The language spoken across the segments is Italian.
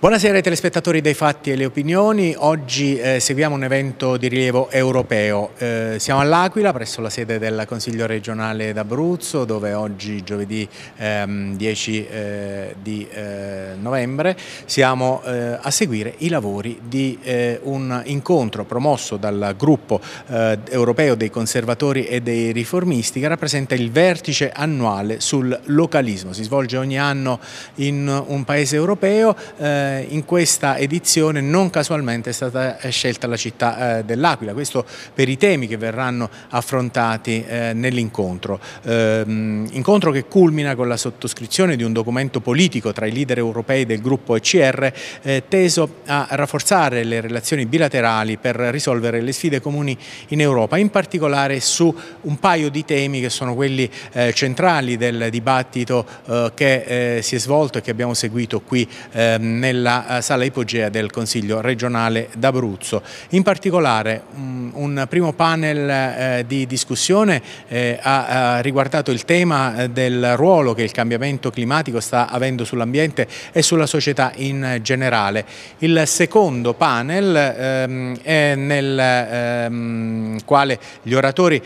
Buonasera ai telespettatori dei fatti e le opinioni, oggi eh, seguiamo un evento di rilievo europeo. Eh, siamo all'Aquila presso la sede del Consiglio regionale d'Abruzzo dove oggi giovedì ehm, 10 eh, di eh, novembre siamo eh, a seguire i lavori di eh, un incontro promosso dal gruppo europeo dei conservatori e dei riformisti che rappresenta il vertice annuale sul localismo. Si svolge ogni anno in un paese europeo eh, in questa edizione non casualmente è stata eh, scelta la città eh, dell'Aquila, questo per i temi che verranno affrontati eh, nell'incontro. Ehm, incontro che culmina con la sottoscrizione di un documento politico tra i leader europei del gruppo ECR eh, teso a rafforzare le relazioni bilaterali per risolvere le sfide comuni in Europa, in particolare su un paio di temi che sono quelli eh, centrali del dibattito che si è svolto e che abbiamo seguito qui ehm, nella sala ipogea del Consiglio regionale d'Abruzzo. In particolare mm, un primo panel eh, di discussione eh, ha riguardato il tema eh, del ruolo che il cambiamento climatico sta avendo sull'ambiente e sulla società in generale. Il secondo panel ehm, è nel ehm, quale gli oratori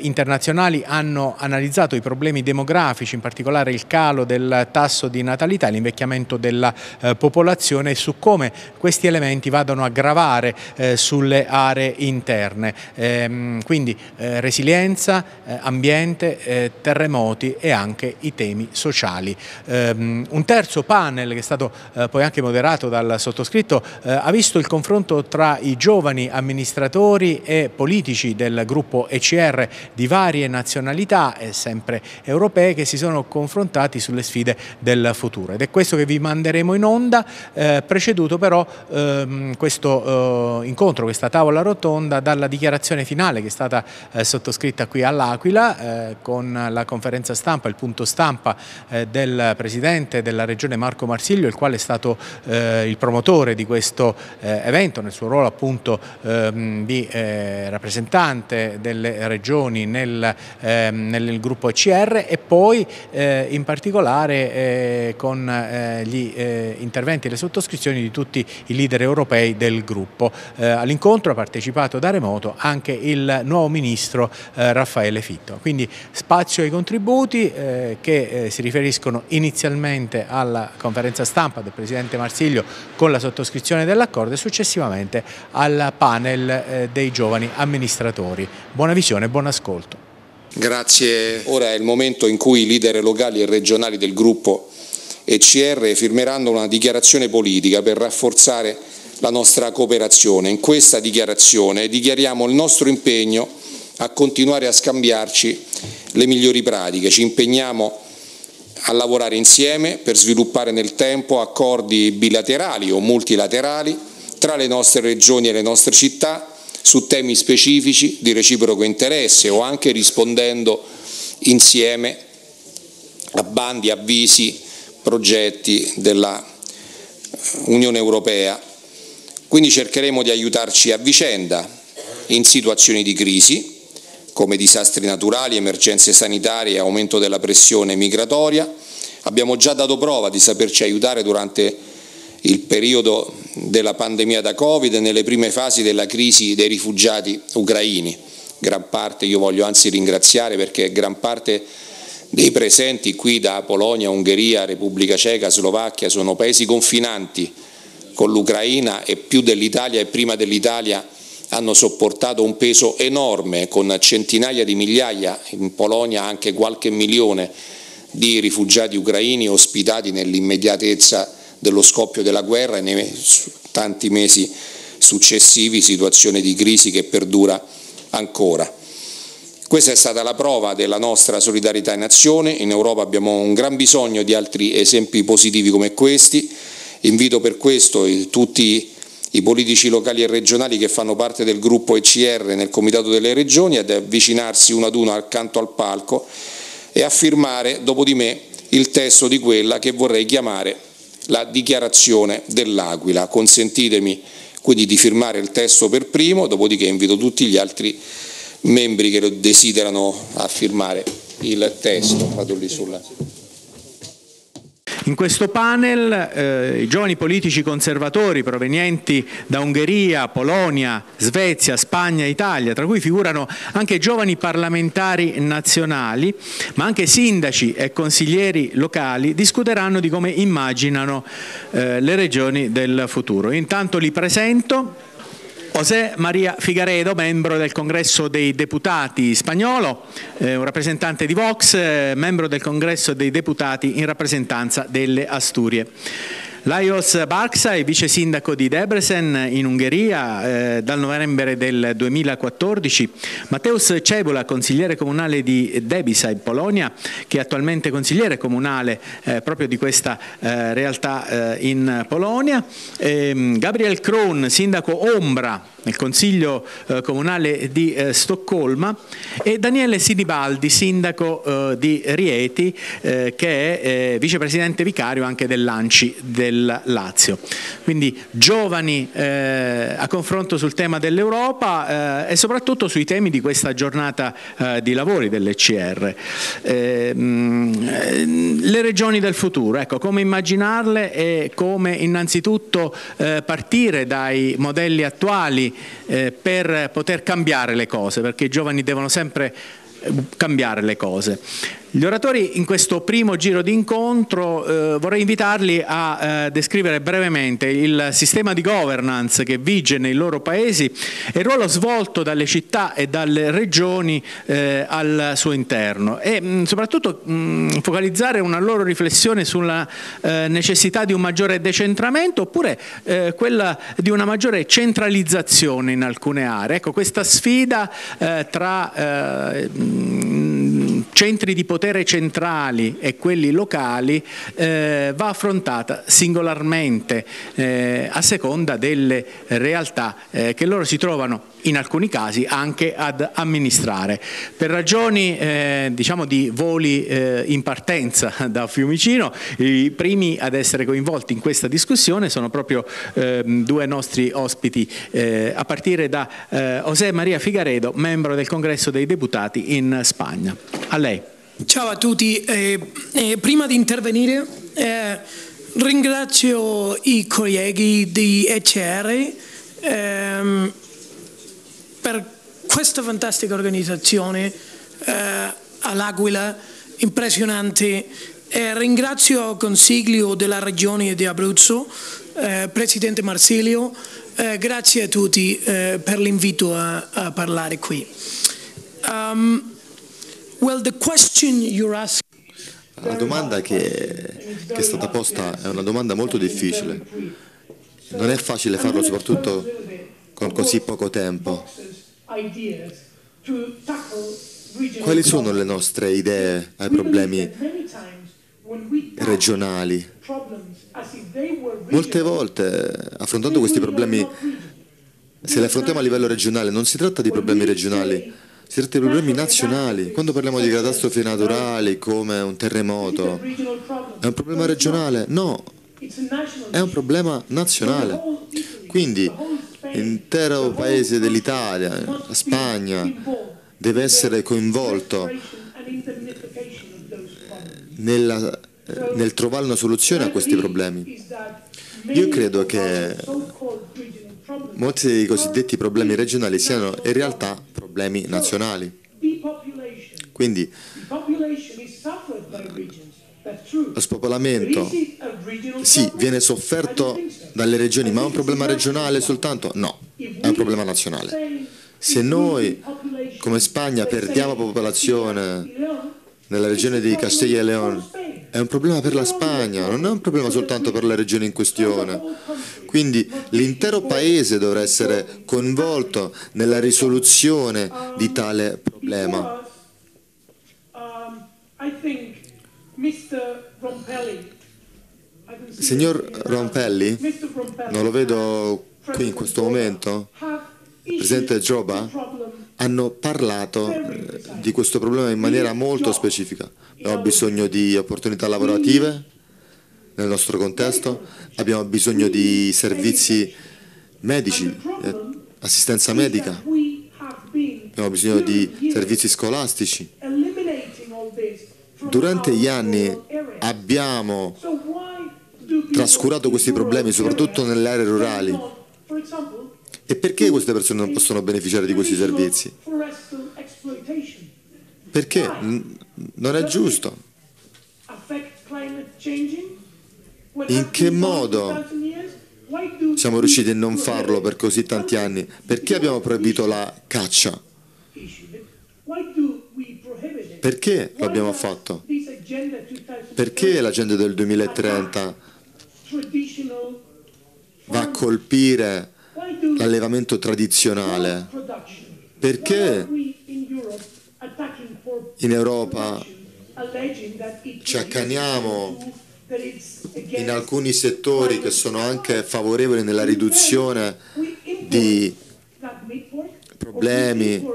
internazionali hanno analizzato i problemi demografici, in particolare il calo del tasso di natalità e l'invecchiamento della popolazione riflessione su come questi elementi vadano a gravare eh, sulle aree interne, ehm, quindi eh, resilienza, eh, ambiente, eh, terremoti e anche i temi sociali. Ehm, un terzo panel che è stato eh, poi anche moderato dal sottoscritto eh, ha visto il confronto tra i giovani amministratori e politici del gruppo ECR di varie nazionalità e sempre europee che si sono confrontati sulle sfide del futuro. Ed è questo che vi manderemo in onda eh, preceduto però ehm, questo eh, incontro, questa tavola rotonda dalla dichiarazione finale che è stata eh, sottoscritta qui all'Aquila eh, con la conferenza stampa, il punto stampa eh, del Presidente della Regione Marco Marsiglio, il quale è stato eh, il promotore di questo evento nel suo ruolo appunto ehm, di rappresentante delle regioni nel, ehm, nel gruppo ECR e poi in particolare con gli interventi le sottoscrizioni di tutti i leader europei del gruppo. Eh, All'incontro ha partecipato da remoto anche il nuovo ministro eh, Raffaele Fitto. Quindi spazio ai contributi eh, che eh, si riferiscono inizialmente alla conferenza stampa del Presidente Marsiglio con la sottoscrizione dell'accordo e successivamente al panel eh, dei giovani amministratori. Buona visione e buon ascolto. Grazie. Ora è il momento in cui i leader locali e regionali del gruppo e CR firmeranno una dichiarazione politica per rafforzare la nostra cooperazione. In questa dichiarazione dichiariamo il nostro impegno a continuare a scambiarci le migliori pratiche, ci impegniamo a lavorare insieme per sviluppare nel tempo accordi bilaterali o multilaterali tra le nostre regioni e le nostre città su temi specifici di reciproco interesse o anche rispondendo insieme a bandi, avvisi progetti dell'Unione Europea. Quindi cercheremo di aiutarci a vicenda in situazioni di crisi, come disastri naturali, emergenze sanitarie aumento della pressione migratoria. Abbiamo già dato prova di saperci aiutare durante il periodo della pandemia da Covid e nelle prime fasi della crisi dei rifugiati ucraini. Gran parte, io voglio anzi ringraziare perché gran parte dei presenti qui da Polonia, Ungheria, Repubblica Ceca, Slovacchia sono paesi confinanti con l'Ucraina e più dell'Italia e prima dell'Italia hanno sopportato un peso enorme con centinaia di migliaia, in Polonia anche qualche milione di rifugiati ucraini ospitati nell'immediatezza dello scoppio della guerra e nei tanti mesi successivi, situazione di crisi che perdura ancora. Questa è stata la prova della nostra solidarietà in azione, in Europa abbiamo un gran bisogno di altri esempi positivi come questi, invito per questo tutti i politici locali e regionali che fanno parte del gruppo ECR nel Comitato delle Regioni ad avvicinarsi uno ad uno accanto al palco e a firmare dopo di me il testo di quella che vorrei chiamare la dichiarazione dell'Aquila. Consentitemi quindi di firmare il testo per primo, dopodiché invito tutti gli altri membri che lo desiderano a firmare il testo. Vado lì sulla... In questo panel eh, i giovani politici conservatori provenienti da Ungheria, Polonia, Svezia, Spagna Italia, tra cui figurano anche giovani parlamentari nazionali, ma anche sindaci e consiglieri locali, discuteranno di come immaginano eh, le regioni del futuro. Intanto li presento. José Maria Figaredo, membro del Congresso dei Deputati spagnolo, eh, un rappresentante di Vox, eh, membro del Congresso dei Deputati in rappresentanza delle Asturie. Lajos Barksa è vice sindaco di Debrecen in Ungheria eh, dal novembre del 2014, Mateusz Cebola, consigliere comunale di Debisa in Polonia, che è attualmente consigliere comunale eh, proprio di questa eh, realtà eh, in Polonia, ehm, Gabriel Krohn, sindaco ombra nel Consiglio eh, Comunale di eh, Stoccolma e Daniele Sinibaldi, sindaco eh, di Rieti, che è vicepresidente vicario anche dell'Anci del Lazio. Quindi giovani a confronto sul tema dell'Europa e soprattutto sui temi di questa giornata di lavori dell'ECR. le regioni del futuro, ecco, come immaginarle e come innanzitutto partire dai modelli attuali eh, per poter cambiare le cose, perché i giovani devono sempre eh, cambiare le cose. Gli oratori in questo primo giro di incontro eh, vorrei invitarli a eh, descrivere brevemente il sistema di governance che vige nei loro paesi e il ruolo svolto dalle città e dalle regioni eh, al suo interno e mh, mm, soprattutto mh, mm, focalizzare una loro riflessione sulla eh, necessità di un maggiore decentramento oppure eh, quella di una maggiore centralizzazione in alcune aree. Ecco, questa sfida eh, tra mh, centri di potere centrali e quelli locali eh, va affrontata singolarmente eh, a seconda delle realtà eh, che loro si trovano in alcuni casi anche ad amministrare. Per ragioni eh, diciamo di voli eh, in partenza da Fiumicino, i primi ad essere coinvolti in questa discussione sono proprio eh, due nostri ospiti, eh, a partire da eh, José Maria Figaredo, membro del Congresso dei Deputati in Spagna. A lei. Ciao a tutti, eh, prima di intervenire ringrazio i colleghi di ECR ehm, per questa fantastica organizzazione eh, all'Aquila, impressionante. Eh, ringrazio il Consiglio della Regione di Abruzzo, eh, Presidente Marsilio, eh, grazie a tutti eh, per l'invito a, a, parlare qui. Um, well, the question you're asking la domanda che, che, è stata posta è una domanda molto difficile. Non è facile farlo soprattutto con così poco tempo. Quali sono le nostre idee ai problemi regionali? Molte volte, affrontando questi problemi, se li affrontiamo a livello regionale, non si tratta di problemi regionali, si tratta di problemi nazionali. Quando parliamo di catastrofi naturali come un terremoto, è un problema regionale? No, è un problema nazionale. Quindi l'intero paese dell'Italia, la Spagna, deve essere coinvolto nella, nel trovare una soluzione a questi problemi. Io credo che molti dei cosiddetti problemi regionali siano in realtà problemi nazionali. Quindi lo spopolamento sì, viene sofferto dalle regioni, ma è un problema regionale soltanto? No, è un problema nazionale. Se noi come Spagna perdiamo popolazione nella regione di Castilla e León, è un problema per la Spagna, non è un problema soltanto per la regione in questione. Quindi l'intero paese dovrà essere coinvolto nella risoluzione di tale problema. Signor Rompelli, non lo vedo qui in questo momento, il Presidente Joba, hanno parlato eh, di questo problema in maniera molto specifica. Abbiamo bisogno di opportunità lavorative nel nostro contesto, abbiamo bisogno di servizi medici, eh, assistenza medica, abbiamo bisogno di servizi scolastici. Durante gli anni abbiamo trascurato questi problemi, soprattutto nelle aree rurali. E perché queste persone non possono beneficiare di questi servizi? Perché non è giusto. In che modo siamo riusciti a non farlo per così tanti anni? Perché abbiamo proibito la caccia? Perché l'abbiamo fatto? Perché l'agenda del 2030 va a colpire l'allevamento tradizionale? Perché in Europa ci accaniamo in alcuni settori che sono anche favorevoli nella riduzione di problemi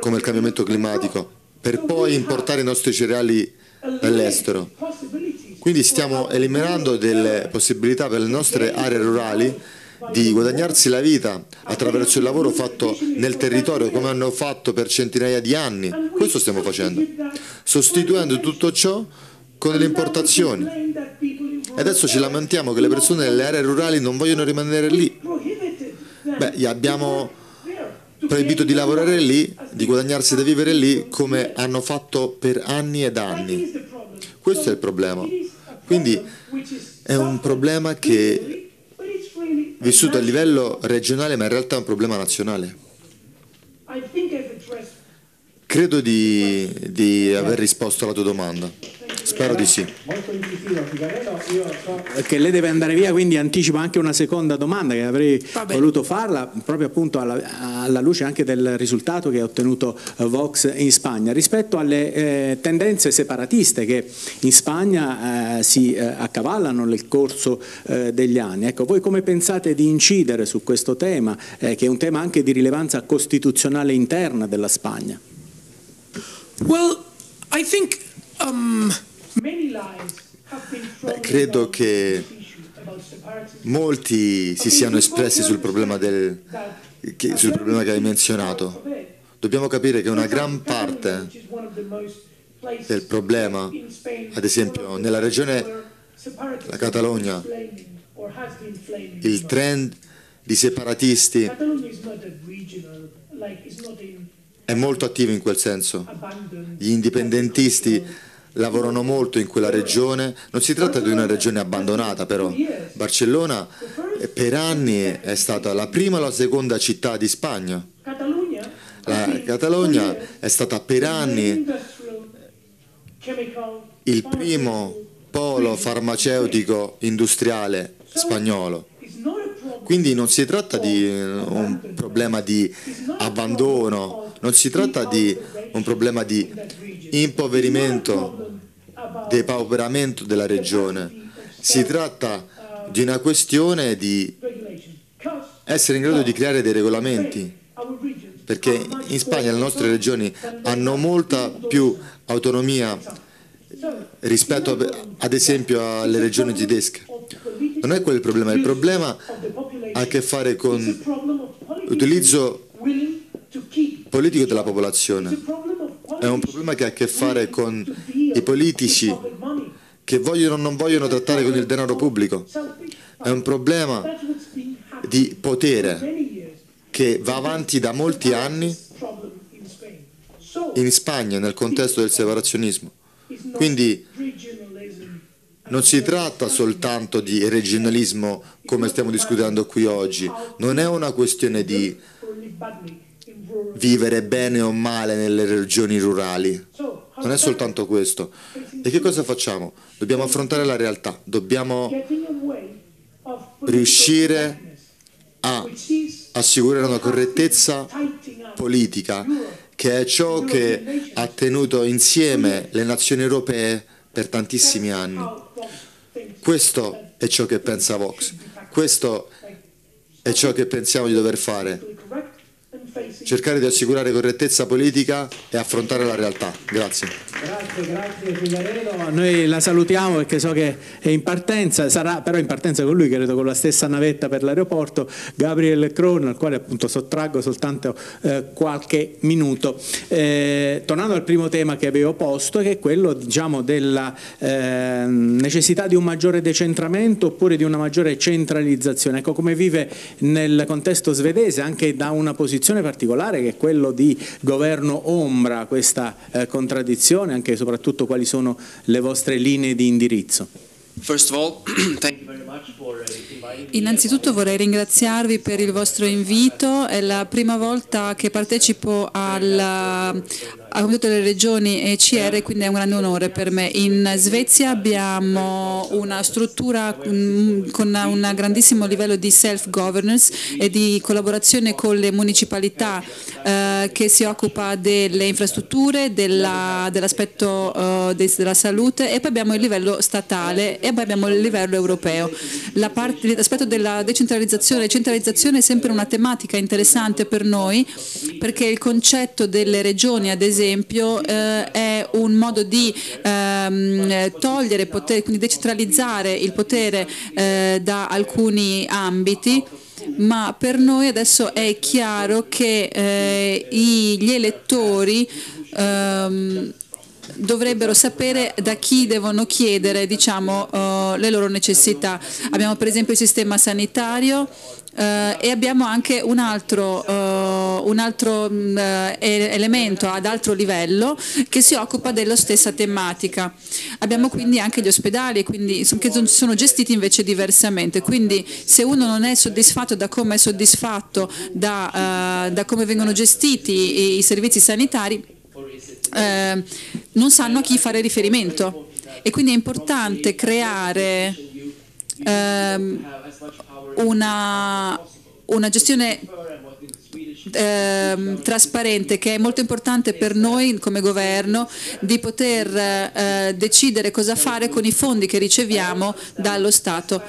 come il cambiamento climatico, per poi importare i nostri cereali dall'estero. Quindi stiamo eliminando delle possibilità per le nostre aree rurali di guadagnarsi la vita attraverso il lavoro fatto nel territorio come hanno fatto per centinaia di anni. Questo stiamo facendo, sostituendo tutto ciò con le importazioni. E adesso ci lamentiamo che le persone nelle aree rurali non vogliono rimanere lì. Beh, gli abbiamo proibito di lavorare lì, di guadagnarsi da vivere lì come hanno fatto per anni ed anni. Questo è il problema. Quindi è un problema che è vissuto a livello regionale ma in realtà è un problema nazionale. Credo di, di aver risposto alla tua domanda. Spero di sì. Molto incisivo Che lei deve andare via, quindi anticipo anche una seconda domanda che avrei voluto farla, proprio appunto alla, alla, luce anche del risultato che ha ottenuto eh, Vox in Spagna, rispetto alle eh, tendenze separatiste che in Spagna eh, si eh, accavallano nel corso eh, degli anni. Ecco, voi come pensate di incidere su questo tema, eh, che è un tema anche di rilevanza costituzionale interna della Spagna? Well, I think um, Beh, credo che molti si siano espressi sul problema, del, che, sul problema che hai menzionato. Dobbiamo capire che una gran parte del problema, ad esempio nella regione, la Catalogna, il trend di separatisti è molto attivo in quel senso. Gli indipendentisti lavorano molto in quella regione, non si tratta di una regione abbandonata però, Barcellona per anni è stata la prima o la seconda città di Spagna, la Catalogna è stata per anni il primo polo farmaceutico industriale spagnolo. Quindi non si tratta di un problema di abbandono, non si tratta di un problema di impoverimento, depauperamento della regione. Si tratta di una questione di essere in grado di creare dei regolamenti, perché in Spagna le nostre regioni hanno molta più autonomia rispetto ad esempio alle regioni tedesche. Non è quello il problema, il problema ha a che fare con l'utilizzo politico della popolazione è un problema che ha a che fare con i politici che vogliono o non vogliono trattare con il denaro pubblico. È un problema di potere che va avanti da molti anni in Spagna nel contesto del separazionismo. Quindi non si tratta soltanto di regionalismo come stiamo discutendo qui oggi, non è una questione di vivere bene o male nelle regioni rurali. Non è soltanto questo. E che cosa facciamo? Dobbiamo affrontare la realtà, dobbiamo riuscire a assicurare una correttezza politica, che è ciò che ha tenuto insieme le nazioni europee per tantissimi anni. Questo è ciò che pensa Vox, questo è ciò che pensiamo di dover fare cercare di assicurare correttezza politica e affrontare la realtà. Grazie. Grazie, grazie Figarello. Noi la salutiamo perché so che è in partenza, sarà però in partenza con lui, credo con la stessa navetta per l'aeroporto, Gabriel Kron, al quale appunto sottraggo soltanto eh, qualche minuto. Eh, tornando al primo tema che avevo posto, che è quello diciamo, della eh, necessità di un maggiore decentramento oppure di una maggiore centralizzazione. Ecco come vive nel contesto svedese, anche da una posizione particolare che è quello di governo ombra, questa eh, contraddizione, anche e soprattutto quali sono le vostre linee di indirizzo. Innanzitutto vorrei ringraziarvi per il vostro invito, è la prima volta che partecipo alla, al Comitato delle Regioni e CR, quindi è un grande onore per me. In Svezia abbiamo una struttura mm, con un grandissimo livello di self-governance e di collaborazione con le municipalità eh, che si occupa delle infrastrutture, dell'aspetto dell eh, della salute e poi abbiamo il livello statale e poi abbiamo il livello europeo. L'aspetto della decentralizzazione e centralizzazione è sempre una tematica interessante per noi perché il concetto delle regioni, ad esempio, esempio, eh, è un modo di ehm, togliere potere, quindi decentralizzare il potere eh, da alcuni ambiti ma per noi adesso è chiaro che eh, gli elettori ehm, dovrebbero sapere da chi devono chiedere diciamo, uh, le loro necessità. Abbiamo per esempio il sistema sanitario Uh, e abbiamo anche un altro, uh, un altro uh, elemento ad altro livello che si occupa della stessa tematica. Abbiamo quindi anche gli ospedali quindi, che sono gestiti invece diversamente, quindi se uno non è soddisfatto da come è soddisfatto da, da come vengono gestiti i servizi sanitari, non sanno a chi fare riferimento. E quindi è importante creare ehm, una, una gestione eh, trasparente che è molto importante per noi come governo di poter eh, decidere cosa fare con i fondi che riceviamo dallo Stato.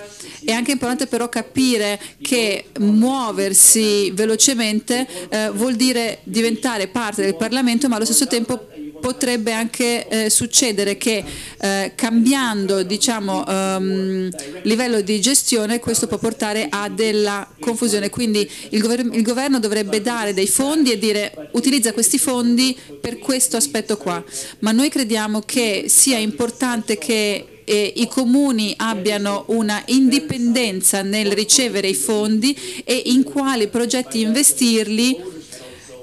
È anche importante però capire che muoversi velocemente eh, vuol dire diventare parte del Parlamento ma allo stesso tempo potrebbe anche eh, succedere che eh, cambiando diciamo, um, livello di gestione questo può portare a della confusione, quindi il governo, il governo dovrebbe dare dei fondi e dire utilizza questi fondi per questo aspetto qua, ma noi crediamo che sia importante che eh, i comuni abbiano una indipendenza nel ricevere i fondi e in quali progetti investirli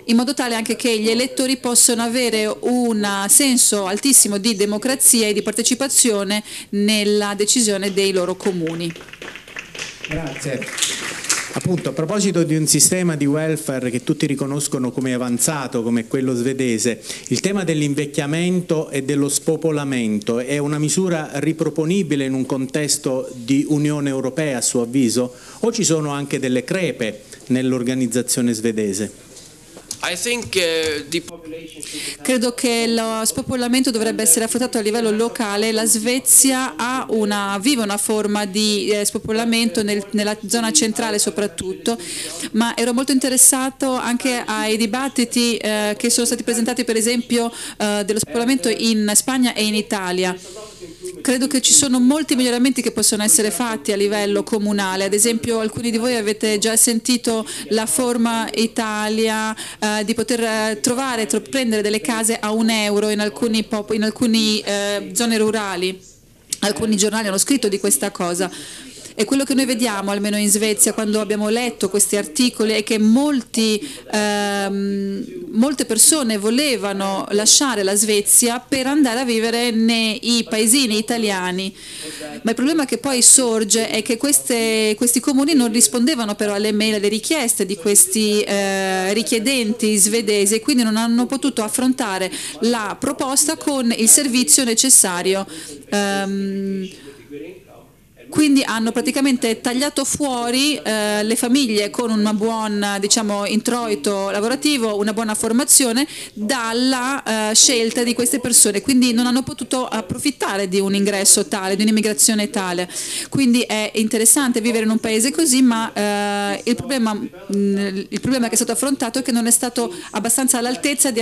in modo tale anche che gli elettori possano avere un senso altissimo di democrazia e di partecipazione nella decisione dei loro comuni. Grazie. Appunto, a proposito di un sistema di welfare che tutti riconoscono come avanzato, come quello svedese, il tema dell'invecchiamento e dello spopolamento è una misura riproponibile in un contesto di Unione Europea a suo avviso? O ci sono anche delle crepe nell'organizzazione svedese? Uh, Credo che lo spopolamento dovrebbe essere affrontato a livello locale. La Svezia una, vive una forma di eh, spopolamento nel, nella zona centrale soprattutto, ma ero molto interessato anche ai dibattiti eh, che sono stati presentati per esempio eh, dello spopolamento in Spagna e in Italia credo che ci sono molti miglioramenti che possono essere fatti a livello comunale, ad esempio alcuni di voi avete già sentito la forma Italia eh, di poter eh, trovare, prendere delle case a un euro in alcune eh, zone rurali, alcuni giornali hanno scritto di questa cosa. E quello che noi vediamo, almeno in Svezia, quando abbiamo letto questi articoli, è che molti, ehm, molte persone volevano lasciare la Svezia per andare a vivere nei paesini italiani. Ma il problema che poi sorge è che queste, questi comuni non rispondevano però alle mail, alle richieste di questi eh, richiedenti svedesi e quindi non hanno potuto affrontare la proposta con il servizio necessario. Um, quindi hanno praticamente tagliato fuori eh, le famiglie con un buon diciamo, introito lavorativo, una buona formazione dalla eh, scelta di queste persone, quindi non hanno potuto approfittare di un ingresso tale, di un'immigrazione tale. Quindi è interessante vivere in un paese così, ma eh, il, problema, mh, il, problema, che è stato affrontato è che non è stato abbastanza all'altezza di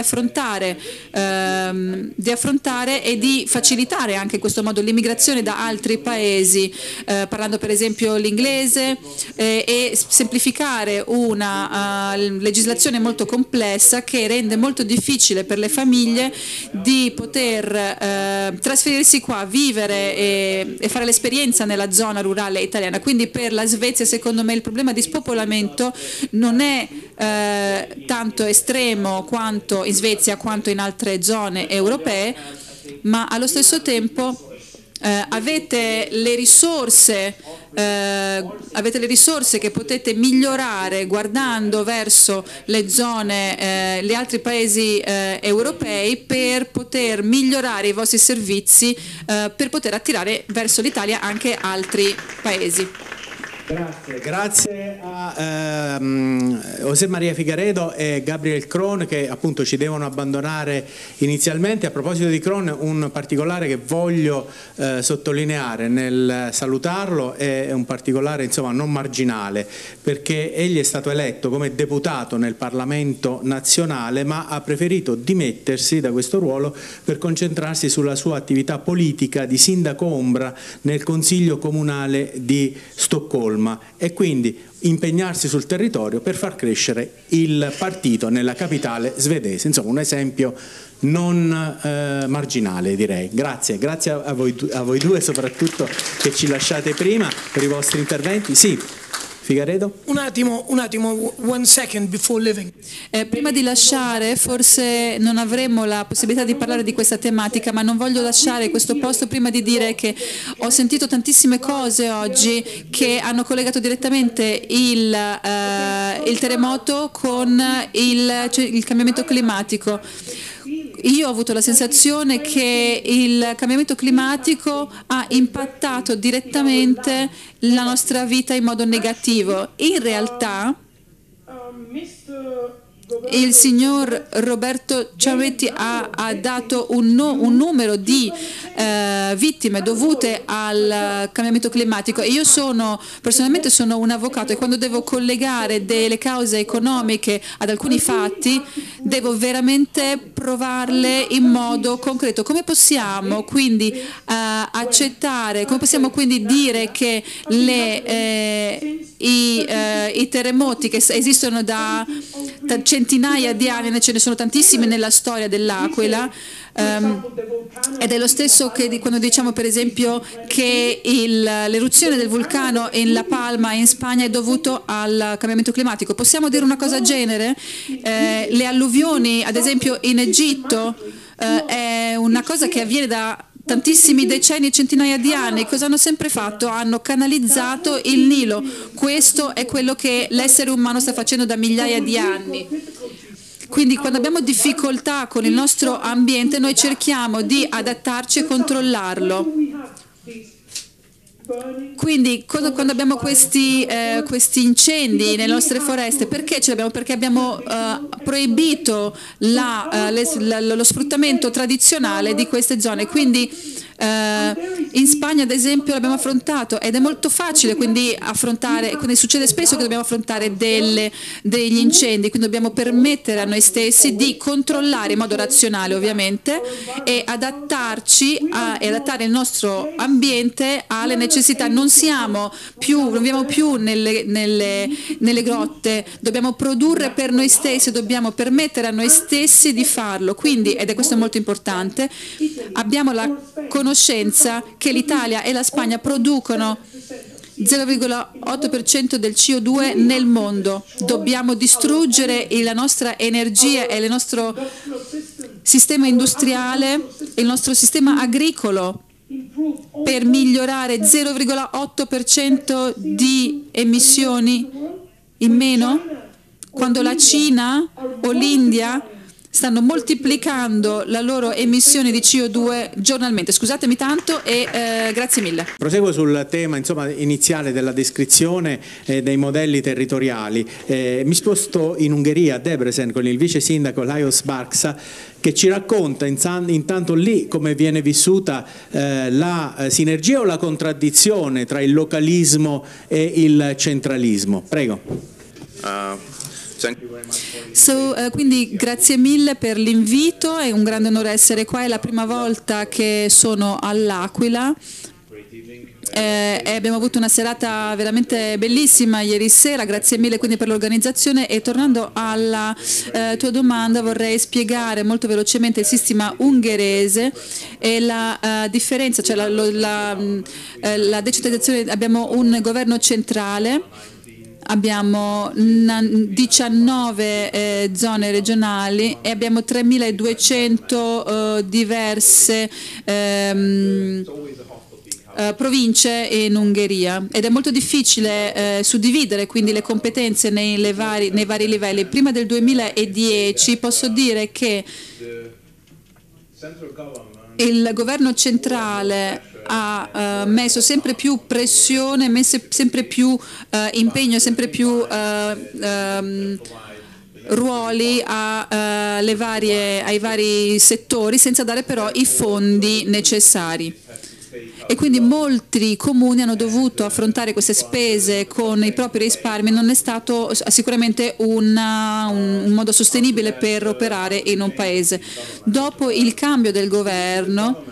ehm, di affrontare e di facilitare anche in questo modo l'immigrazione da altri paesi eh, parlando per esempio l'inglese eh, e semplificare una uh, legislazione molto complessa che rende molto difficile per le famiglie di poter uh, trasferirsi qua, vivere e, e fare l'esperienza nella zona rurale italiana. Quindi per la Svezia secondo me il problema di spopolamento non è uh, tanto estremo quanto in Svezia quanto in altre zone europee, ma allo stesso tempo eh, avete, le risorse, eh, avete le risorse che potete migliorare guardando verso le zone, eh, gli altri paesi eh, europei per poter migliorare i vostri servizi, eh, per poter attirare verso l'Italia anche altri paesi. Grazie, grazie a ehm, José Maria Figaredo e Gabriel Kron che appunto ci devono abbandonare inizialmente. A proposito di Kron un particolare che voglio eh, sottolineare nel salutarlo è un particolare insomma non marginale perché egli è stato eletto come deputato nel Parlamento nazionale ma ha preferito dimettersi da questo ruolo per concentrarsi sulla sua attività politica di sindaco ombra nel Consiglio Comunale di Stoccolma Stoccolma e quindi impegnarsi sul territorio per far crescere il partito nella capitale svedese. Insomma un esempio non eh, marginale direi. Grazie, grazie a voi, a voi due soprattutto che ci lasciate prima per i vostri interventi. Sì. Figaredo? Un attimo, un attimo, one second before leaving. Eh, prima di lasciare, forse non avremo la possibilità di parlare di questa tematica, ma non voglio lasciare questo posto prima di dire che ho sentito tantissime cose oggi che hanno collegato direttamente il, eh, il terremoto con il, cioè il cambiamento climatico io ho avuto la sensazione che il cambiamento climatico ha impattato direttamente la nostra vita in modo negativo. In realtà il signor Roberto Ciavetti ha, ha dato un, no, un, numero di eh, vittime dovute al cambiamento climatico e io sono, personalmente sono un avvocato e quando devo collegare delle cause economiche ad alcuni fatti devo veramente provarle in modo concreto. Come possiamo quindi eh, accettare, come possiamo quindi dire che le, eh, i, eh, i, terremoti che esistono da, da centinaia di anni, ce ne sono tantissimi nella storia dell'Aquila, Um, ed è lo stesso che quando diciamo per esempio che l'eruzione del vulcano in La Palma in Spagna è dovuto al cambiamento climatico. Possiamo dire una cosa genere? Eh, le alluvioni ad esempio in Egitto eh, è una cosa che avviene da tantissimi decenni centinaia di anni, cosa hanno sempre fatto? Hanno canalizzato il Nilo. Questo è quello che l'essere umano sta facendo da migliaia di anni. Quindi quando abbiamo difficoltà con il nostro ambiente noi cerchiamo di adattarci e controllarlo. Quindi quando abbiamo questi, eh, questi, incendi nelle nostre foreste, perché ce l'abbiamo? Perché abbiamo eh, proibito la, eh, le, la, lo sfruttamento tradizionale di queste zone. Quindi Uh, in Spagna ad esempio l'abbiamo affrontato ed è molto facile quindi affrontare, quindi succede spesso che dobbiamo affrontare delle, degli incendi, quindi dobbiamo permettere a noi stessi di controllare in modo razionale ovviamente e adattarci a, e adattare il nostro ambiente alle necessità. Non siamo più, non viviamo più nelle, nelle, nelle grotte, dobbiamo produrre per noi stessi, dobbiamo permettere a noi stessi di farlo. Quindi, ed è questo molto importante, abbiamo la conoscenza che l'Italia e la Spagna producono 0,8% del CO2 nel mondo. Dobbiamo distruggere la nostra energia e il nostro sistema industriale, il nostro sistema agricolo per migliorare 0,8% di emissioni in meno? Quando la Cina o l'India stanno moltiplicando la loro emissione di CO2 giornalmente. Scusatemi tanto e eh, grazie mille. Proseguo sul tema insomma, iniziale della descrizione eh, dei modelli territoriali. Eh, mi sposto in Ungheria, a Debrecen, con il vice sindaco Lajos Barksa, che ci racconta intanto lì come viene vissuta eh, la eh, sinergia o la contraddizione tra il localismo e il centralismo. Prego. Uh. So, uh, quindi grazie mille per l'invito, è un grande onore essere qua, è la prima volta che sono all'Aquila. Eh, abbiamo avuto una serata veramente bellissima ieri sera, grazie mille quindi per l'organizzazione. E tornando alla eh, tua domanda vorrei spiegare molto velocemente il sistema ungherese e la uh, differenza, cioè la, la, la, mm, eh, la decentralizzazione, abbiamo un governo centrale abbiamo 19 eh, zone regionali e abbiamo 3.200 eh, diverse ehm, eh, province in Ungheria ed è molto difficile eh, suddividere quindi le competenze nei vari, nei vari livelli. Prima del 2010 posso dire che il governo centrale ha uh, messo sempre più pressione, messo sempre più uh, impegno, sempre più uh, um, ruoli a, varie, ai vari settori senza dare però i fondi necessari e quindi molti comuni hanno dovuto affrontare queste spese con i propri risparmi, non è stato sicuramente una, un, un modo sostenibile per operare in un paese. Dopo il cambio del governo,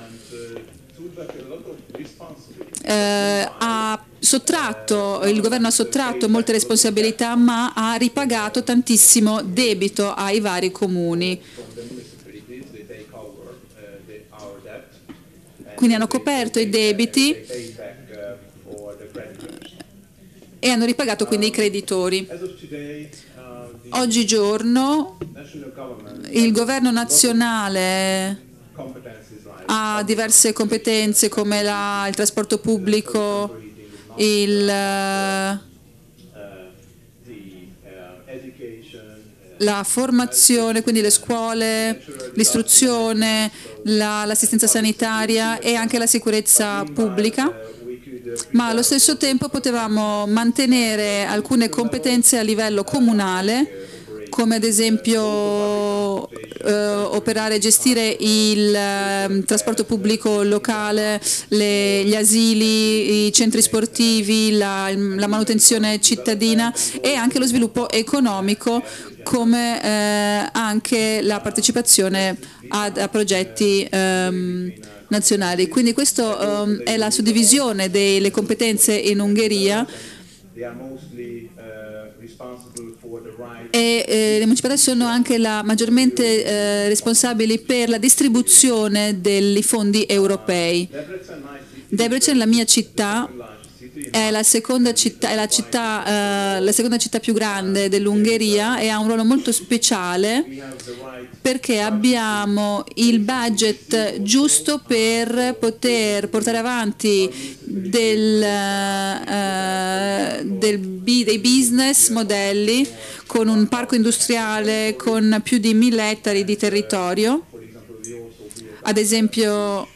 eh, ha sottratto, il governo ha sottratto molte responsabilità ma ha ripagato tantissimo debito ai vari comuni. Quindi hanno coperto i debiti e hanno ripagato quindi i creditori. Oggigiorno il governo nazionale ha diverse competenze come la, il trasporto pubblico, il, la formazione, quindi le scuole, l'istruzione, l'assistenza sanitaria e anche la sicurezza pubblica. Ma allo stesso tempo potevamo mantenere alcune competenze a livello comunale come ad esempio eh, operare e gestire il eh, trasporto pubblico locale, le, gli asili, i centri sportivi, la, la, manutenzione cittadina e anche lo sviluppo economico come eh, anche la partecipazione a, a progetti ehm, nazionali. Quindi questa ehm, è la suddivisione delle competenze in Ungheria e eh, le municipalità sono anche la, maggiormente eh, responsabili per la distribuzione dei fondi europei. Debrecen, la mia città, è la seconda città, è la, città, eh, la seconda città più grande dell'Ungheria e ha un ruolo molto speciale perché abbiamo il budget giusto per poter portare avanti del, uh, del, dei business modelli con un parco industriale con più di mille ettari di territorio. Ad esempio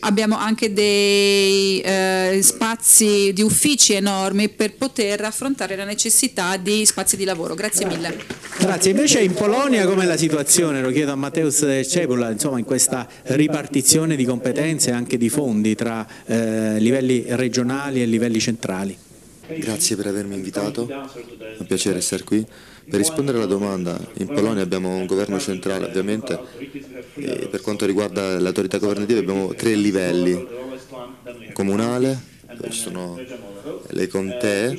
abbiamo anche dei eh, spazi di uffici enormi per poter affrontare la necessità di spazi di lavoro. Grazie mille. Grazie. Invece in Polonia com'è la situazione? Lo chiedo a Mateusz Cepula, insomma in questa ripartizione di competenze e anche di fondi tra eh, livelli regionali e livelli centrali. Grazie per avermi invitato, è un piacere essere qui. Per rispondere alla domanda, in Polonia abbiamo un governo centrale ovviamente e per quanto riguarda le autorità governative abbiamo tre livelli, comunale, dove ci sono le contee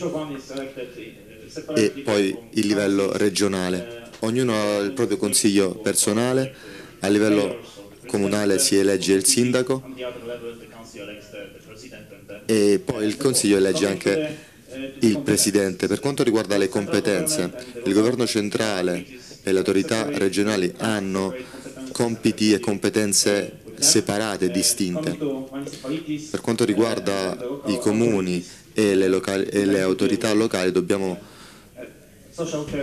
e poi il livello regionale. Ognuno ha il proprio consiglio personale, a livello comunale si elegge il sindaco e poi il consiglio elegge anche il Presidente. Per quanto riguarda le competenze, il Governo centrale e le autorità regionali hanno compiti e competenze separate e distinte. Per quanto riguarda i comuni e le, locali, e le autorità locali dobbiamo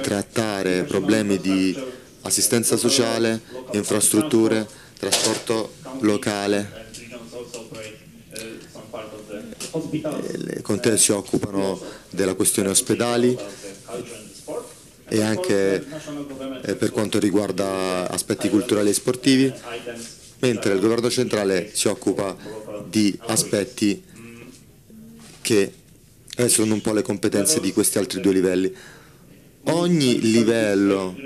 trattare problemi di assistenza sociale, infrastrutture, trasporto locale. Le Conte si occupano della questione ospedali e anche eh, per quanto riguarda aspetti culturali e sportivi, mentre il governo centrale si occupa di aspetti che sono un po' le competenze di questi altri due livelli. Ogni livello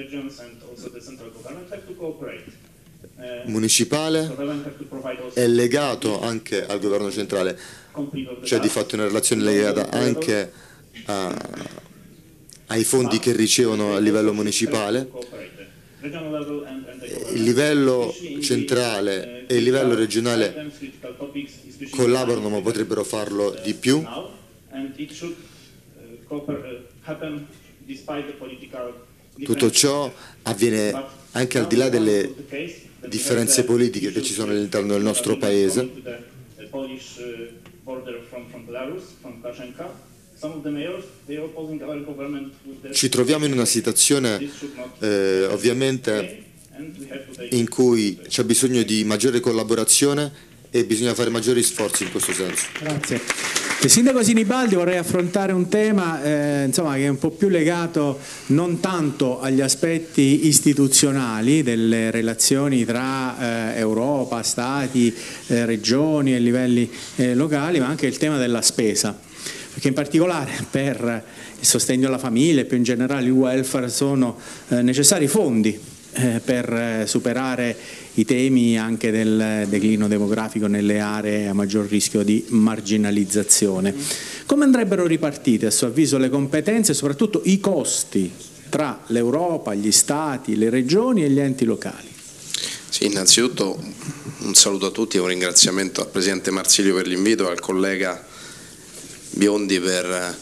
municipale è legato anche al governo centrale, cioè di fatto una relazione legata anche a, ai fondi che ricevono a livello municipale. Il livello centrale e il livello regionale collaborano ma potrebbero farlo di più. Tutto ciò avviene anche al di là delle differenze politiche che ci sono all'interno del nostro paese. Ci troviamo in una situazione eh, ovviamente in cui c'è bisogno di maggiore collaborazione e bisogna fare maggiori sforzi in questo senso. Grazie. Il sindaco Sinibaldi vorrei affrontare un tema eh, insomma, che è un po' più legato non tanto agli aspetti istituzionali delle relazioni tra eh, Europa, Stati, eh, regioni e livelli eh, locali, ma anche il tema della spesa. Perché in particolare per il sostegno alla famiglia e più in generale il welfare sono eh, necessari fondi eh, per superare i temi anche del declino demografico nelle aree a maggior rischio di marginalizzazione. Come andrebbero ripartite a suo avviso le competenze e soprattutto i costi tra l'Europa, gli Stati, le regioni e gli enti locali? Sì, innanzitutto un saluto a tutti e un ringraziamento al Presidente Marsilio per l'invito, al collega Biondi per,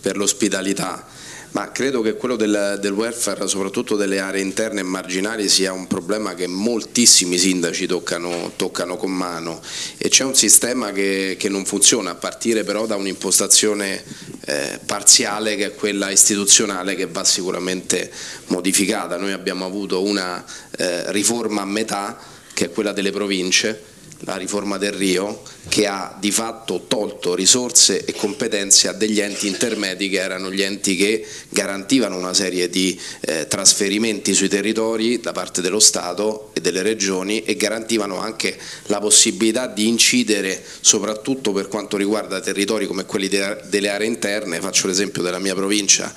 per l'ospitalità ma credo che quello del, del, welfare, soprattutto delle aree interne e marginali, sia un problema che moltissimi sindaci toccano, toccano con mano e c'è un sistema che, che, non funziona, a partire però da un'impostazione eh, parziale che è quella istituzionale che va sicuramente modificata. Noi abbiamo avuto una eh, riforma a metà che è quella delle province la riforma del Rio che ha di fatto tolto risorse e competenze a degli enti intermedi che erano gli enti che garantivano una serie di eh, trasferimenti sui territori da parte dello Stato e delle regioni e garantivano anche la possibilità di incidere soprattutto per quanto riguarda territori come quelli de delle aree interne, faccio l'esempio della mia provincia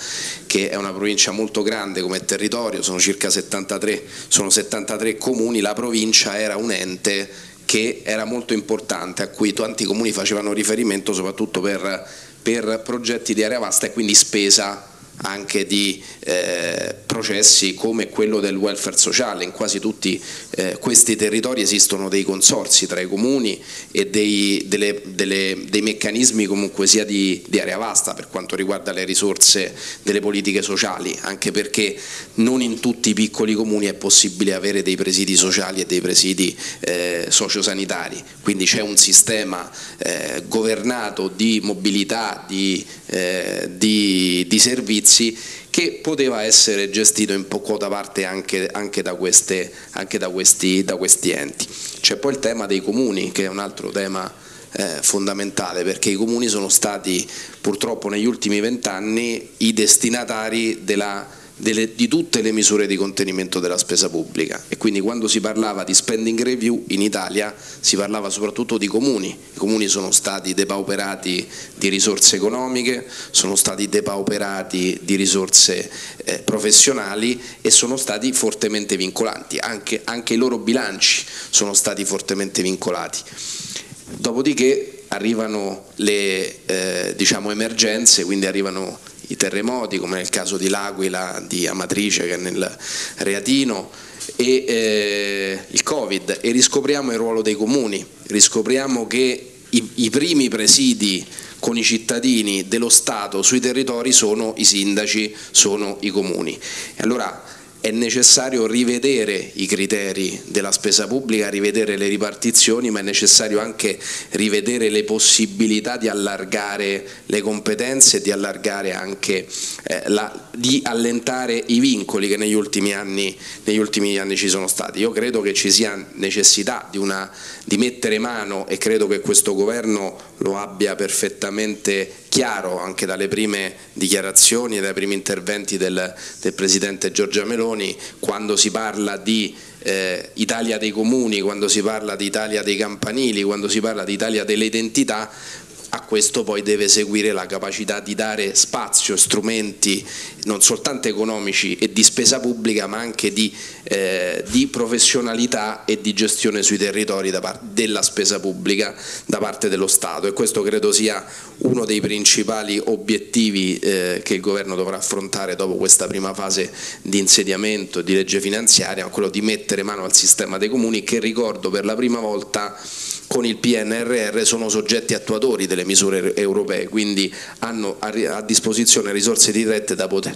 che è una provincia molto grande come territorio, sono circa 73, sono 73 comuni, la provincia era un ente che era molto importante, a cui tanti comuni facevano riferimento soprattutto per, per progetti di area vasta e quindi spesa anche di eh, processi come quello del welfare sociale. In quasi tutti eh, questi territori esistono dei consorsi tra i comuni e dei, delle, delle, dei meccanismi comunque sia di, di, area vasta per quanto riguarda le risorse delle politiche sociali, anche perché non in tutti i piccoli comuni è possibile avere dei presidi sociali e dei presidi eh, sociosanitari, quindi c'è un sistema eh, governato di mobilità, di, eh, di, di servizi servizi che poteva essere gestito in quota parte anche, anche, da, queste, anche da, questi, da, questi, enti. C'è poi il tema dei comuni che è un altro tema eh, fondamentale perché i comuni sono stati purtroppo negli ultimi vent'anni i destinatari della delle, di tutte le misure di contenimento della spesa pubblica. E quindi quando si parlava di spending review in Italia si parlava soprattutto di comuni, i comuni sono stati depauperati di risorse economiche, sono stati depauperati di risorse eh, professionali e sono stati fortemente vincolanti, anche, anche i loro bilanci sono stati fortemente vincolati. Dopodiché arrivano le eh, diciamo, emergenze, quindi arrivano i terremoti come nel caso di L'Aquila, di Amatrice che è nel Reatino e eh, il Covid e riscopriamo il ruolo dei comuni, riscopriamo che i, i primi presidi con i cittadini dello Stato sui territori sono i sindaci, sono i comuni. E allora è necessario rivedere i criteri della spesa pubblica, rivedere le ripartizioni, ma è necessario anche rivedere le possibilità di allargare le competenze di allargare anche eh, la, di allentare i vincoli che negli ultimi, anni, negli ultimi anni ci sono stati. Io credo che ci sia necessità di, una, di mettere mano e credo che questo governo lo abbia perfettamente chiaro anche dalle prime dichiarazioni e dai primi interventi del, del Presidente Giorgia Meloni quando si parla di eh, Italia dei comuni, quando si parla di Italia dei campanili, quando si parla di Italia delle identità a questo poi deve seguire la capacità di dare spazio, strumenti non soltanto economici e di spesa pubblica ma anche di, eh, di professionalità e di gestione sui territori della spesa pubblica da parte dello Stato. E questo credo sia uno dei principali obiettivi eh, che il governo dovrà affrontare dopo questa prima fase di insediamento di legge finanziaria, quello di mettere mano al sistema dei comuni che ricordo per la prima volta con il PNRR sono soggetti attuatori delle misure europee, quindi hanno a disposizione risorse dirette da poter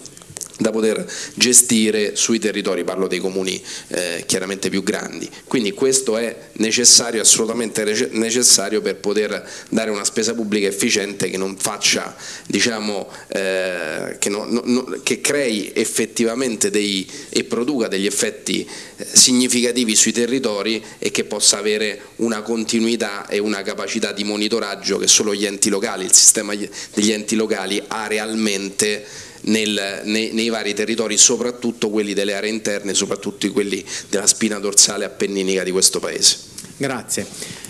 da poter gestire sui territori, parlo dei comuni eh, chiaramente più grandi. Quindi questo è necessario, assolutamente necessario per poter dare una spesa pubblica efficiente che non faccia, diciamo, eh, che, no, no, che, crei effettivamente dei, e produca degli effetti eh, significativi sui territori e che possa avere una continuità e una capacità di monitoraggio che solo gli enti locali, il sistema degli enti locali ha realmente nel, nei, nei, vari territori, soprattutto quelli delle aree interne, soprattutto quelli della spina dorsale appenninica di questo Paese. Grazie.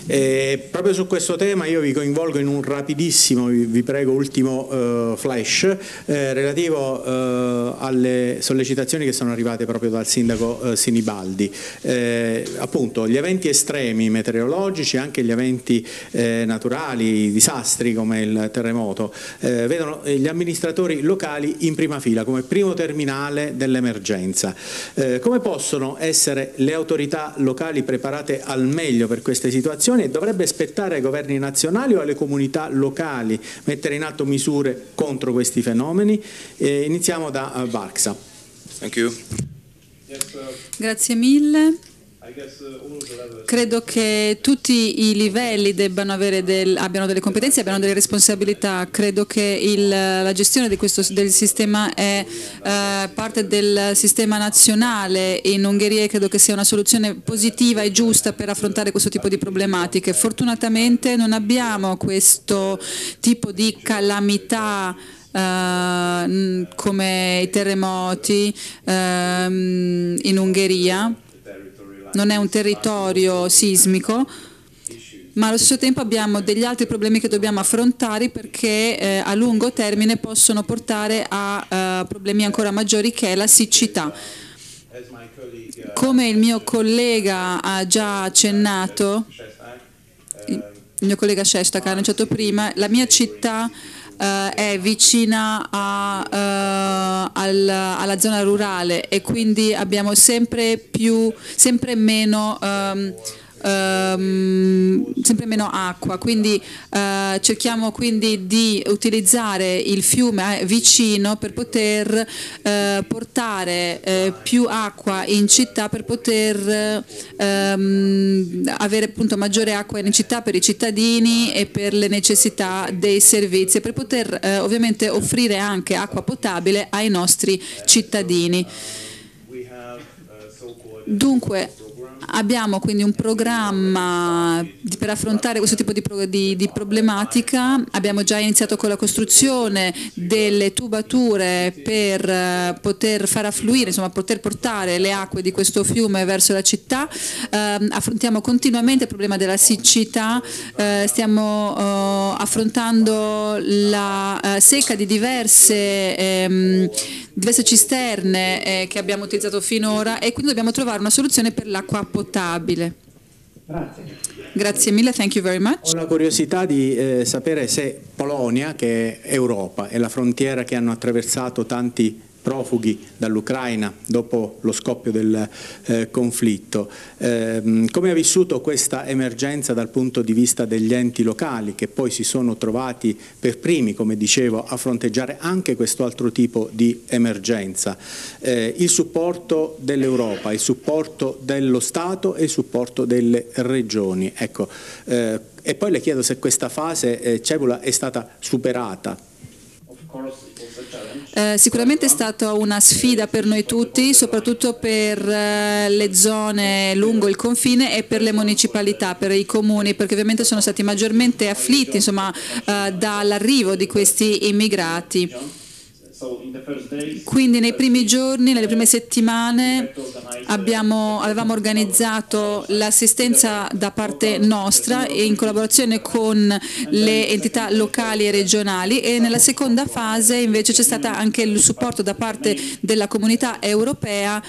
Eh, proprio su questo tema io vi coinvolgo in un rapidissimo, vi, vi prego, ultimo eh, flash eh, relativo eh, alle sollecitazioni che sono arrivate proprio dal sindaco eh, Sinibaldi. Eh, appunto gli eventi estremi meteorologici, anche gli eventi naturali, i disastri come il terremoto, vedono gli amministratori locali in prima fila come primo terminale dell'emergenza. come possono essere le autorità locali preparate al meglio per queste situazioni? Situazioni e dovrebbe spettare ai governi nazionali o alle comunità locali mettere in atto misure contro questi fenomeni. Eh, iniziamo da uh, Barxa. Grazie mille. Credo che tutti i livelli del, abbiano delle competenze, abbiano delle responsabilità. Credo che il, la gestione questo, del sistema è eh, parte del sistema nazionale in Ungheria e credo che sia una soluzione positiva e giusta per affrontare questo tipo di problematiche. Fortunatamente non abbiamo questo tipo di calamità Uh, come i terremoti uh, in Ungheria non è un territorio sismico, ma allo stesso tempo abbiamo degli altri problemi che dobbiamo affrontare perché eh, a lungo termine possono portare a uh, problemi ancora maggiori che è la siccità. Come il mio collega ha già accennato, il mio collega Shestak ha annunciato prima, la mia città uh, è vicina a, uh, al, alla zona rurale e quindi abbiamo sempre, più, sempre meno um, ehm, sempre meno acqua, quindi eh, cerchiamo quindi di utilizzare il fiume eh, vicino per poter eh, portare eh, più acqua in città per poter ehm, avere appunto maggiore acqua in città per i cittadini e per le necessità dei servizi, per poter eh, ovviamente offrire anche acqua potabile ai nostri cittadini. Dunque Abbiamo quindi un programma per affrontare questo tipo di, di, di, problematica, abbiamo già iniziato con la costruzione delle tubature per eh, poter far affluire, insomma poter portare le acque di questo fiume verso la città, eh, affrontiamo continuamente il problema della siccità, eh, stiamo eh, affrontando la eh, secca di diverse ehm, diverse cisterne eh, che abbiamo utilizzato finora e quindi dobbiamo trovare una soluzione per l'acqua potabile. Grazie. Grazie mille, thank you very much. Ho la curiosità di eh, sapere se Polonia, che è Europa, è la frontiera che hanno attraversato tanti profughi dall'Ucraina dopo lo scoppio del eh, conflitto. Eh, come ha vissuto questa emergenza dal punto di vista degli enti locali che poi si sono trovati per primi, come dicevo, a fronteggiare anche questo altro tipo di emergenza? Eh, il supporto dell'Europa, il supporto dello Stato e il supporto delle regioni. Ecco, eh, e poi le chiedo se questa fase eh, Cebula è stata superata eh, sicuramente è stata una sfida per noi tutti, soprattutto per eh, le zone lungo il confine e per le municipalità, per i comuni, perché ovviamente sono stati maggiormente afflitti eh, dall'arrivo di questi immigrati. Quindi nei primi giorni, nelle prime settimane abbiamo, avevamo organizzato l'assistenza da parte nostra in collaborazione con le entità locali e regionali. E nella seconda fase invece c'è stato anche il supporto da parte della comunità europea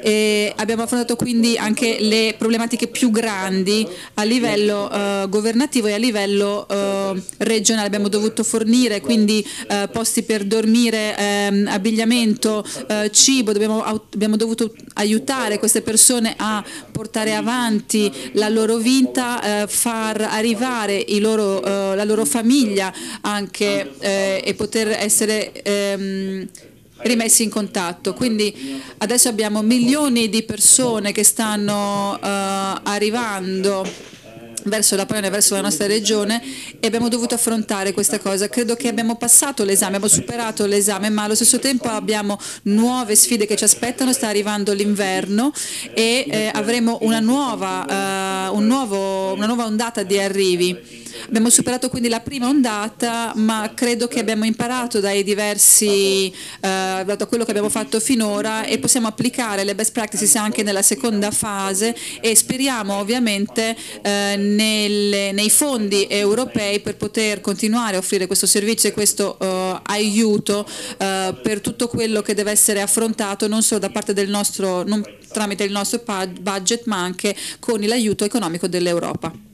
e abbiamo affrontato quindi anche le problematiche più grandi a livello eh, governativo e a livello eh, regionale. Abbiamo dovuto fornire quindi eh, posti per dormire, ehm, abbigliamento, eh, cibo, Dobbiamo, abbiamo dovuto aiutare queste persone a portare avanti la loro vita, eh, far arrivare loro, eh, la loro famiglia anche e poter essere ehm, rimessi in contatto. Quindi adesso abbiamo milioni di persone che stanno uh, arrivando verso la Polonia, verso la nostra regione e abbiamo dovuto affrontare questa cosa. Credo che abbiamo passato l'esame, abbiamo superato l'esame, ma allo stesso tempo abbiamo nuove sfide che ci aspettano, sta arrivando l'inverno e eh, avremo una nuova, uh, un nuovo, una nuova ondata di arrivi. Abbiamo superato quindi la prima ondata, ma credo che abbiamo imparato dai diversi, eh, da quello che abbiamo fatto finora e possiamo applicare le best practices anche nella seconda fase e speriamo ovviamente eh, nelle, nei fondi europei per poter continuare a offrire questo servizio e questo eh, aiuto eh, per tutto quello che deve essere affrontato non solo da parte del nostro, non tramite il nostro budget ma anche con l'aiuto economico dell'Europa.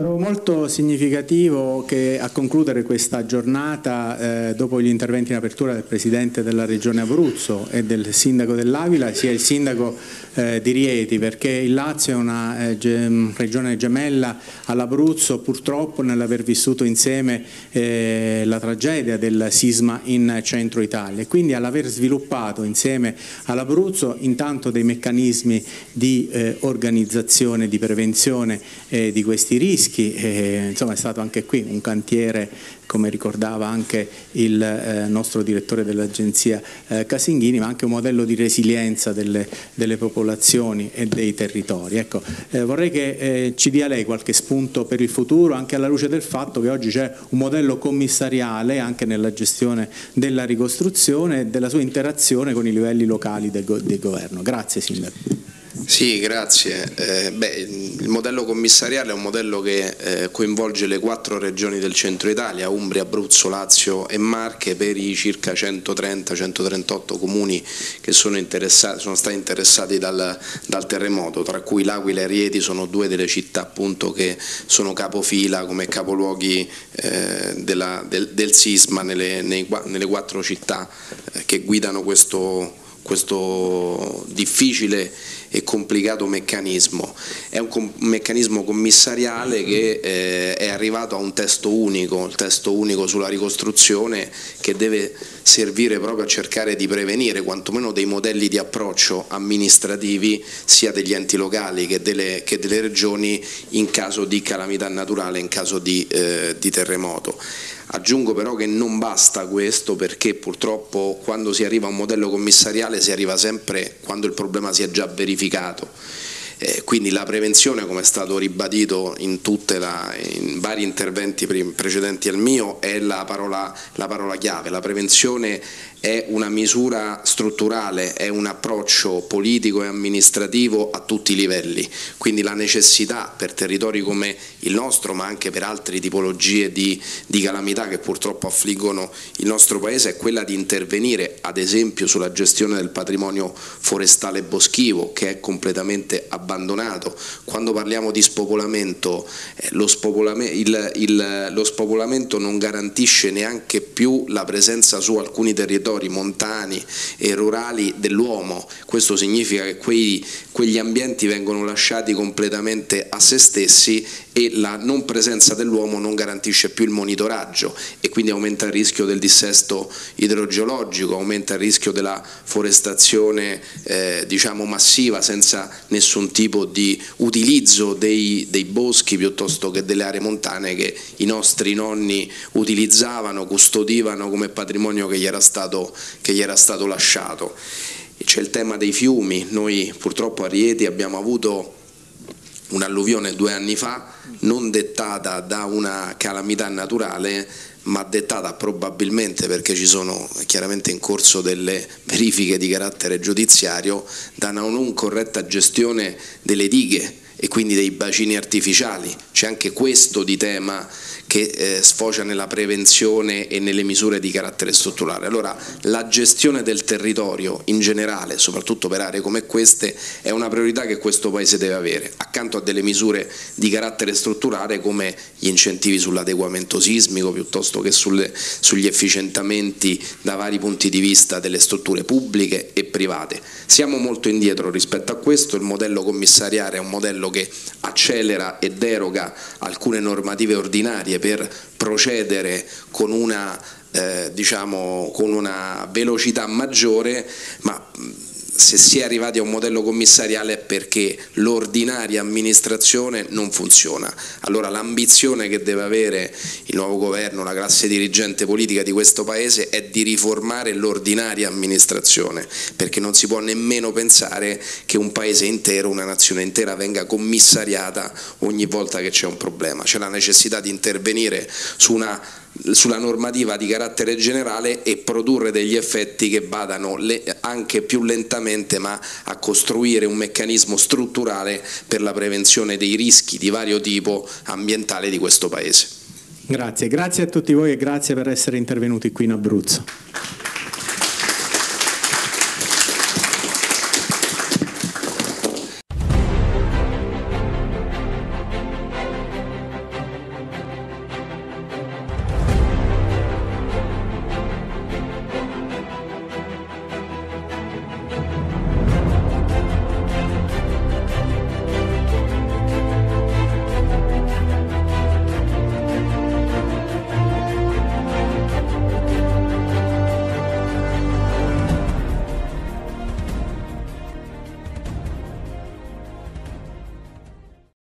Trovo molto significativo che a concludere questa giornata, eh, dopo gli interventi in apertura del Presidente della Regione Abruzzo e del Sindaco dell'Aquila, sia il Sindaco eh, di Rieti, perché il Lazio è una eh, ge regione gemella all'Abruzzo, purtroppo nell'aver vissuto insieme eh, la tragedia del sisma in centro Italia. Quindi all'aver sviluppato insieme all'Abruzzo intanto dei meccanismi di eh, organizzazione, di prevenzione eh, di questi rischi, rischi, e, insomma è stato anche qui un cantiere come ricordava anche il eh, nostro direttore dell'agenzia eh, Casinghini, ma anche un modello di resilienza delle, delle popolazioni e dei territori. Ecco, eh, vorrei che eh, ci dia lei qualche spunto per il futuro, anche alla luce del fatto che oggi c'è un modello commissariale anche nella gestione della ricostruzione e della sua interazione con i livelli locali del, del governo. Grazie Sindaco. Sì, grazie. Eh, beh, il modello commissariale è un modello che eh, coinvolge le quattro regioni del centro Italia, Umbria, Abruzzo, Lazio e Marche per i circa 130-138 comuni che sono, sono, stati interessati dal, dal, terremoto, tra cui L'Aquila e Rieti sono due delle città appunto, che sono capofila come capoluoghi eh, della, del, del, sisma nelle, nei, nelle quattro città eh, che guidano questo, questo difficile e complicato meccanismo. È un, com meccanismo commissariale che eh, è arrivato a un testo unico, il testo unico sulla ricostruzione che deve servire proprio a cercare di prevenire quantomeno dei modelli di approccio amministrativi sia degli enti locali che delle, che delle regioni in caso di calamità naturale, in caso di, eh, di terremoto. Aggiungo però che non basta questo perché purtroppo quando si arriva a un modello commissariale si arriva sempre quando il problema si è già verificato. Eh, quindi la prevenzione, come è stato ribadito in, la, in vari interventi precedenti al mio, è la parola, la parola chiave. La prevenzione è una misura strutturale, è un approccio politico e amministrativo a tutti i livelli, quindi la necessità per territori come il nostro ma anche per altre tipologie di, di calamità che purtroppo affliggono il nostro Paese è quella di intervenire ad esempio sulla gestione del patrimonio forestale boschivo che è completamente abbandonato. Quando parliamo di spopolamento, eh, lo, spopolamento il, il, lo spopolamento non garantisce neanche più la presenza su alcuni territori montani e rurali dell'uomo, questo significa che quei, quegli ambienti vengono lasciati completamente a se stessi e la non presenza dell'uomo non garantisce più il monitoraggio e quindi aumenta il rischio del dissesto idrogeologico, aumenta il rischio della forestazione eh, diciamo massiva senza nessun tipo di utilizzo dei, dei boschi piuttosto che delle aree montane che i nostri nonni utilizzavano, custodivano come patrimonio che gli era stato, che gli era stato lasciato. C'è il tema dei fiumi, noi purtroppo a Rieti abbiamo avuto un'alluvione due anni fa non dettata da una calamità naturale ma dettata probabilmente perché ci sono chiaramente in corso delle verifiche di carattere giudiziario da una non corretta gestione delle dighe e quindi dei bacini artificiali. C'è anche questo di tema che eh, sfocia nella prevenzione e nelle misure di carattere strutturale. Allora la gestione del territorio in generale, soprattutto per aree come queste, è una priorità che questo Paese deve avere, accanto a delle misure di carattere strutturale come gli incentivi sull'adeguamento sismico piuttosto che sulle, sugli efficientamenti da vari punti di vista delle strutture pubbliche e private. Siamo molto indietro rispetto a questo, il modello commissariale è un modello che accelera e deroga alcune normative ordinarie per procedere con una, eh, diciamo, con una velocità maggiore, ma se si è arrivati a un modello commissariale è perché l'ordinaria amministrazione non funziona. Allora l'ambizione che deve avere il nuovo governo, la classe dirigente politica di questo Paese è di riformare l'ordinaria amministrazione, perché non si può nemmeno pensare che un Paese intero, una nazione intera venga commissariata ogni volta che c'è un problema. C'è la necessità di intervenire su una sulla normativa di carattere generale e produrre degli effetti che vadano anche più lentamente ma a costruire un meccanismo strutturale per la prevenzione dei rischi di vario tipo ambientale di questo Paese. Grazie, grazie a tutti voi e grazie per essere intervenuti qui in Abruzzo.